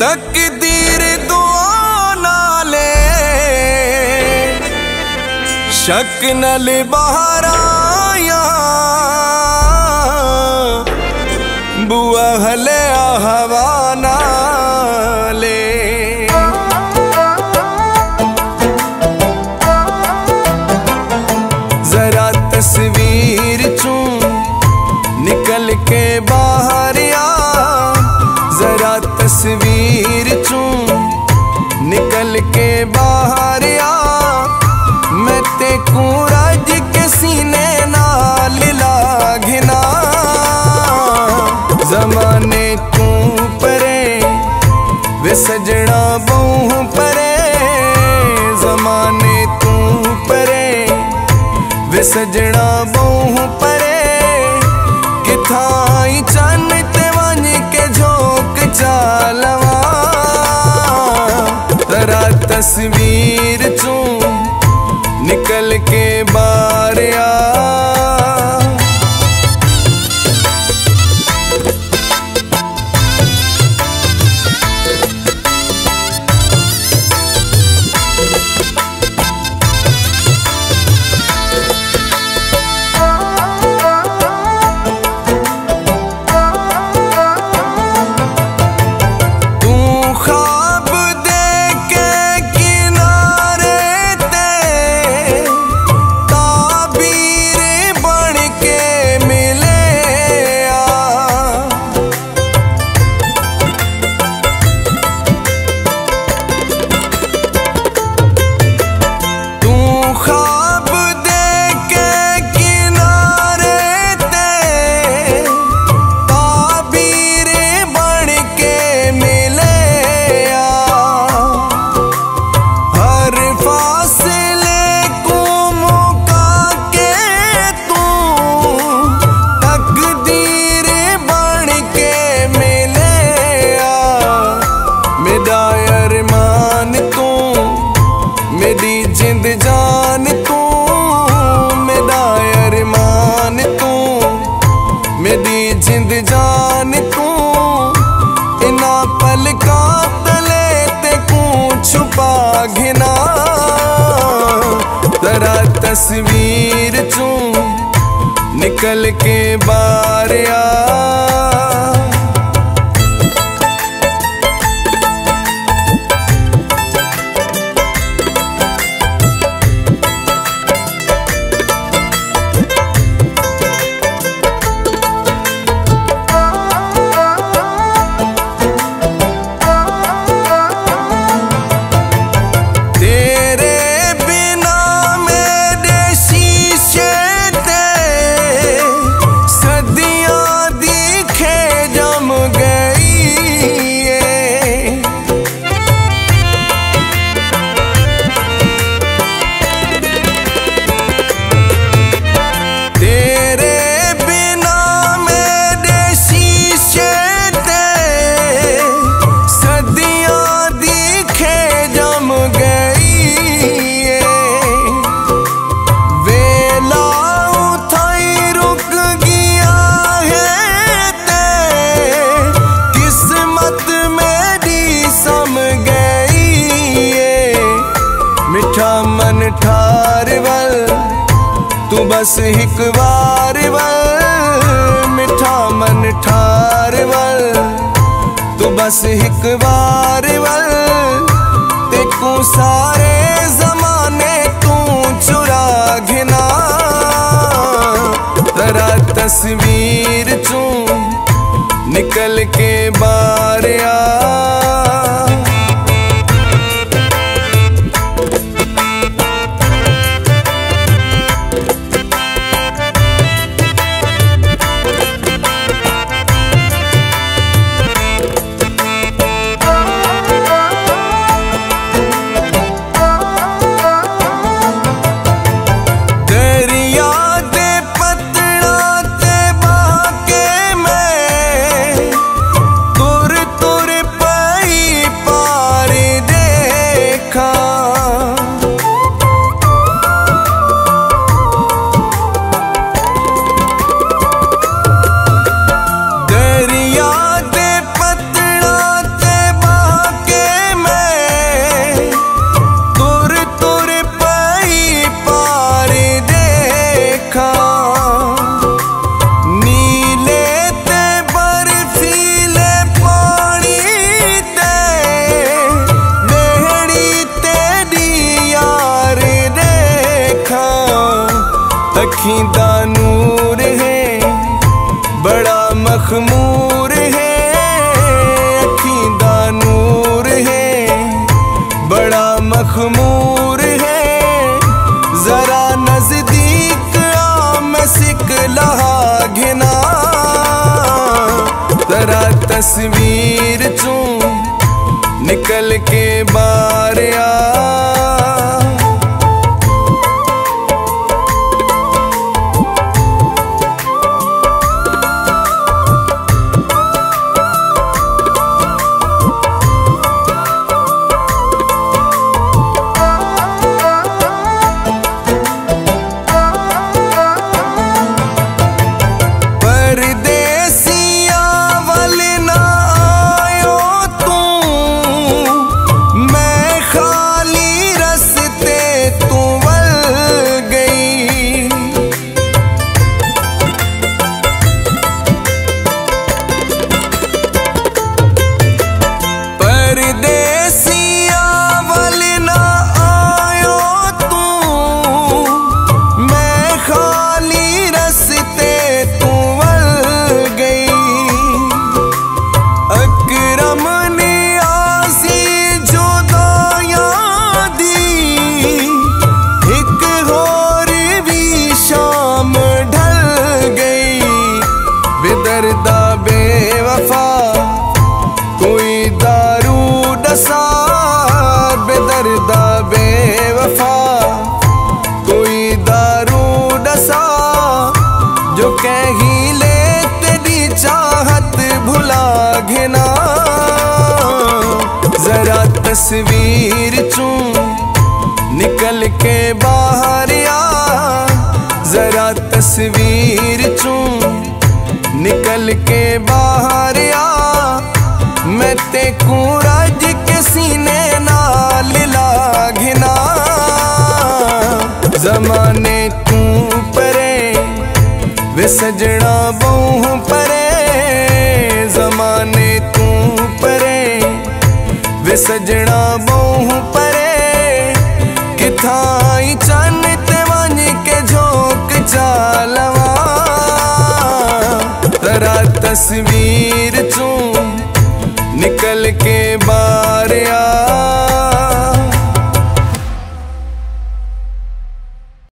ਤਕਦੀਰ ਦੁਆ ਨਾਲੇ। ਸ਼ੱਕ ਨਲ ਬਾਹਰ ਆਇਆ ਬੁਆ ਹਲੇ बेचू निकल के बाहर आ। मैं तेकू राज के सीने नाल लागना। जमाने तू परे, वे सजना बहू परे। जमाने तू परे, वे सजना बहू परे। किथा तस्वीर चू निकल के बार आ। मान तू मेरा मान तू मेरी जिंद जान तू इना पलका तले ते कू छुपा घिना तरा तस्वीर चू, निकल के बारिया बस एक बार वल मिठा मन ठार वल तू तो बस एक बार वल तेकू सारे जमाने तू चुरा घिना। तरा तस्वीर चू, निकल के बारिया तस्वीर चू निकल के बाहर। निकल के बाहर आ, जरा तस्वीर चू। निकल के बाहर आ, मैं ते राज के सीने नाल लाघना जमाने तू परे, वे सजना बहु परे। जमाने तू परे, वे सजना बहु परे।